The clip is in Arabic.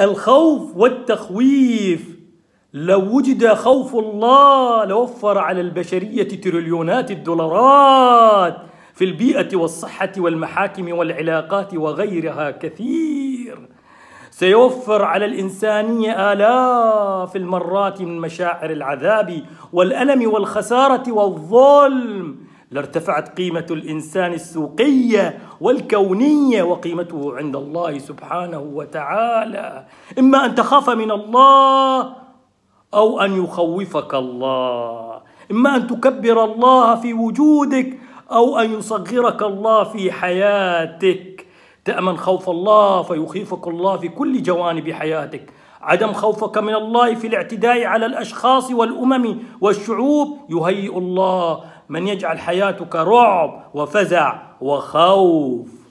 الخوف والتخويف. لو وجد خوف الله لوفر على البشرية تريليونات الدولارات في البيئة والصحة والمحاكم والعلاقات وغيرها كثير. سيوفر على الإنسانية آلاف المرات من مشاعر العذاب والألم والخسارة والظلم. لارتفعت قيمة الإنسان السوقية والكونية وقيمته عند الله سبحانه وتعالى. إما أن تخاف من الله أو أن يخوفك الله. إما أن تكبر الله في وجودك أو أن يصغرك الله في حياتك. تأمن خوف الله فيخيفك الله في كل جوانب حياتك. عدم خوفك من الله في الاعتداء على الأشخاص والأمم والشعوب يهيئ الله من يجعل حياتك رعب وفزع وخوف.